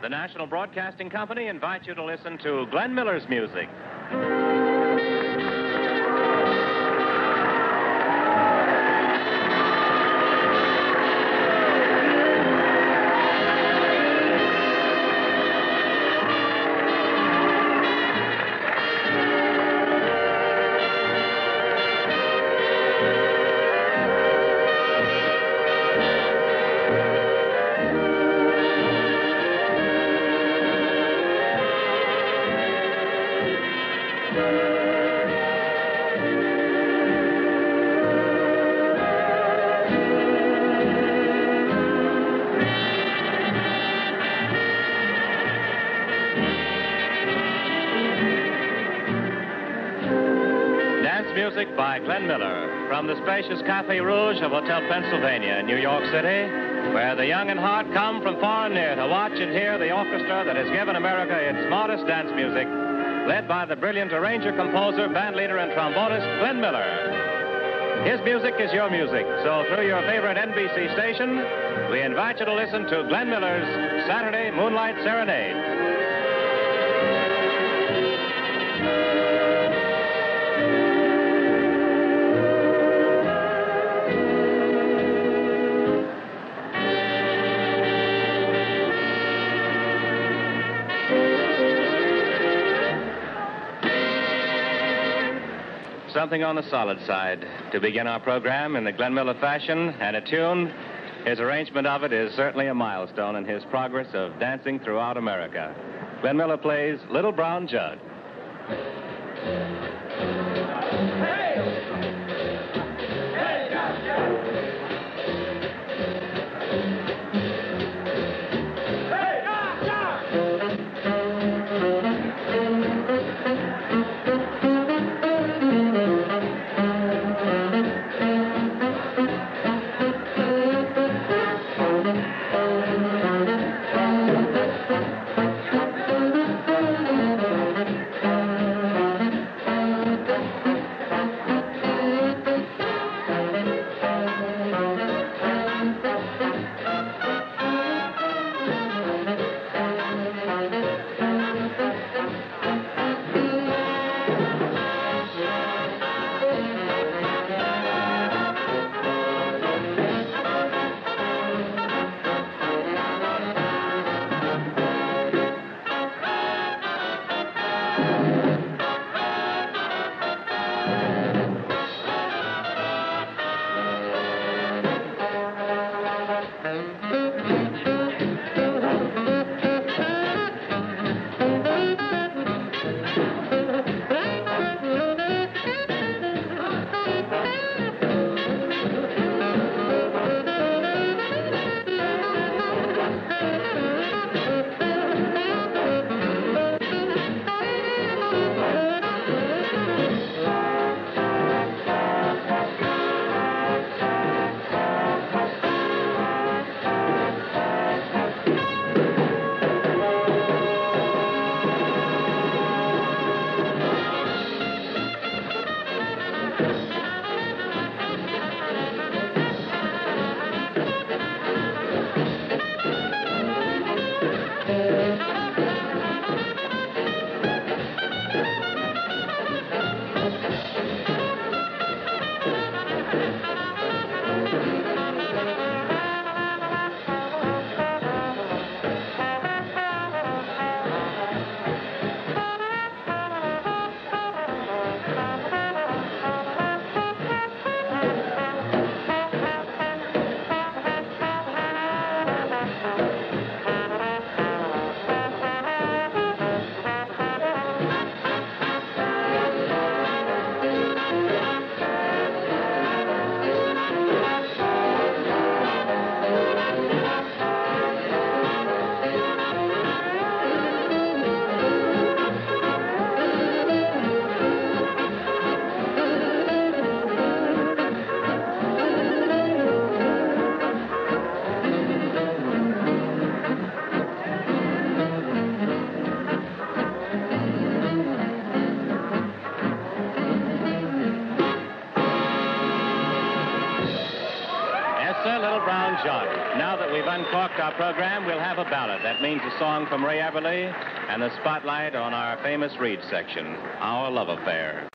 The National Broadcasting Company invites you to listen to Glenn Miller's music. Music by Glenn Miller from the spacious Cafe Rouge of Hotel Pennsylvania in New York City, where the young and hot come from far and near to watch and hear the orchestra that has given America its modest dance music, led by the brilliant arranger, composer, band leader, and trombonist Glenn Miller. His music is your music, so through your favorite NBC station, we invite you to listen to Glenn Miller's Saturday Moonlight Serenade. Something on the solid side. To begin our program in the Glenn Miller fashion and a tune, his arrangement of it is certainly a milestone in his progress of dancing throughout America. Glenn Miller plays Little Brown Jug. Program, we'll have a ballad. That means a song from Ray Eberle and the spotlight on our famous Reed section, Our Love Affair.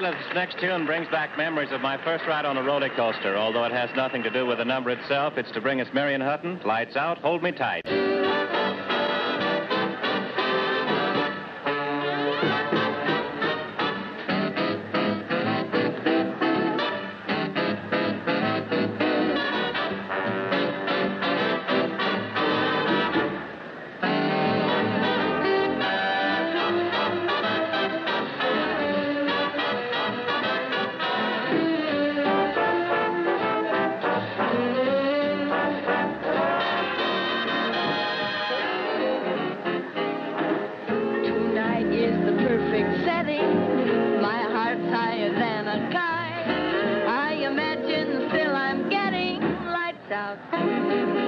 This next tune brings back memories of my first ride on a roller coaster. Although it has nothing to do with the number itself, it's to bring us Marion Hutton. Lights out, hold me tight. out.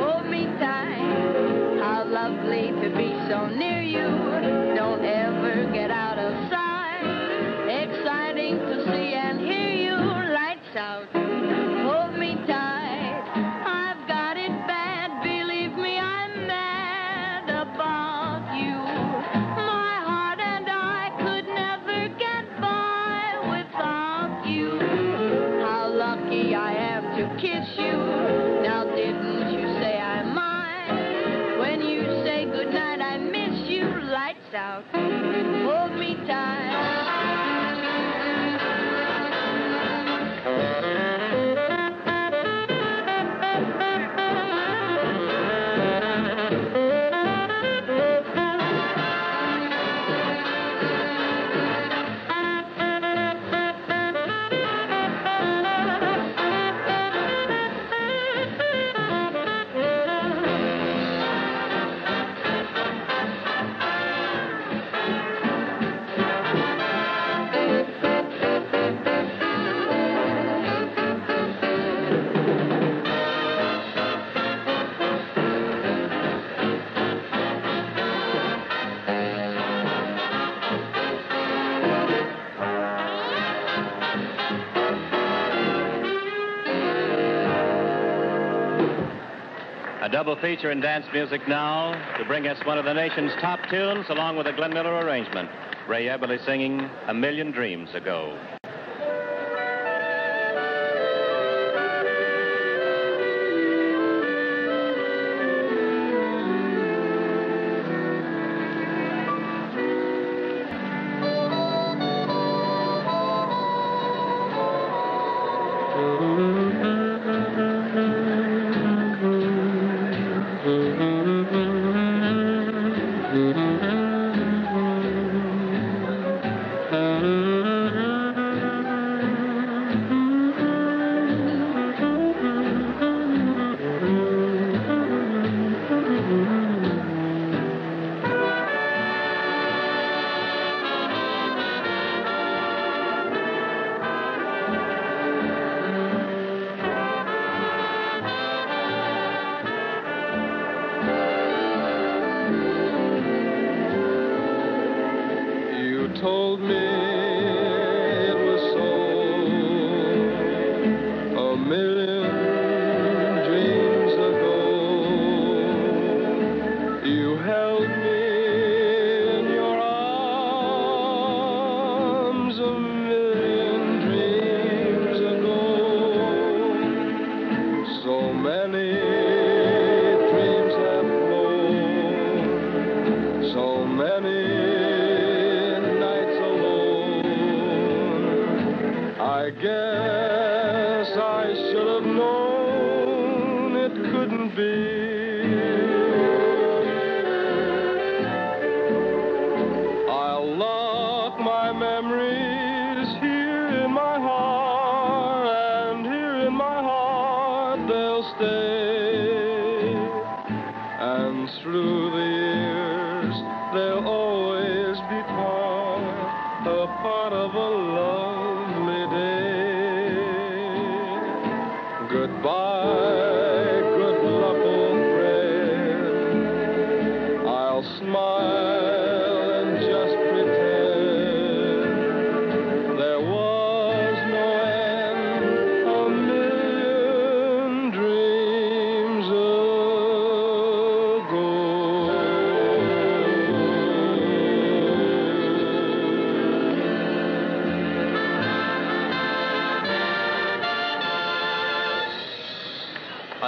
Double feature in dance music now to bring us one of the nation's top tunes along with a Glenn Miller arrangement. Ray Eberle singing A Million Dreams Ago. again.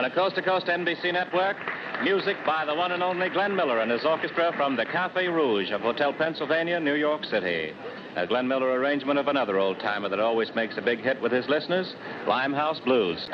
On a coast to coast NBC network, music by the one and only Glenn Miller and his orchestra from the Cafe Rouge of Hotel Pennsylvania, New York City. A Glenn Miller arrangement of another old timer that always makes a big hit with his listeners, Limehouse Blues.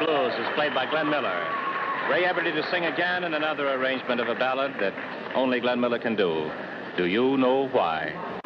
Blues is played by Glenn Miller. Ray Eberle to sing again in another arrangement of a ballad that only Glenn Miller can do. Do you know why?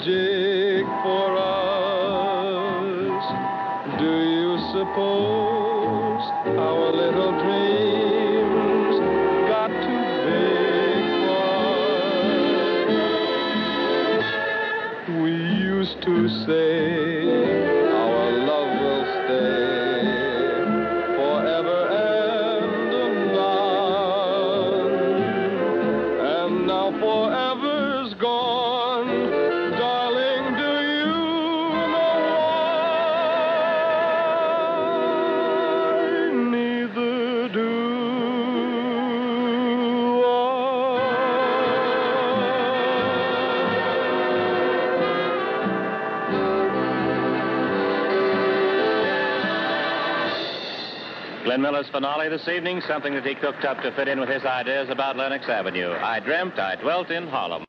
Jig for us. Do you suppose our little dreams Glenn Miller's finale this evening, something that he cooked up to fit in with his ideas about Lenox Avenue. I dreamt I dwelt in Harlem.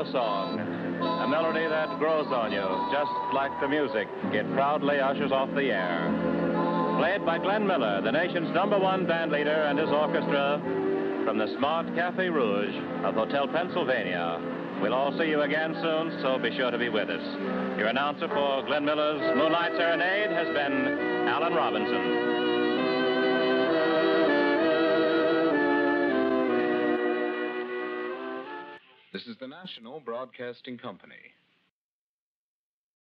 Matilda song, a melody that grows on you, just like the music it proudly ushers off the air. Played by Glenn Miller, the nation's number one band leader and his orchestra, from the smart Cafe Rouge of Hotel Pennsylvania. We'll all see you again soon, so be sure to be with us. Your announcer for Glenn Miller's Moonlight Serenade has been Alan Robinson. This is the National Broadcasting Company.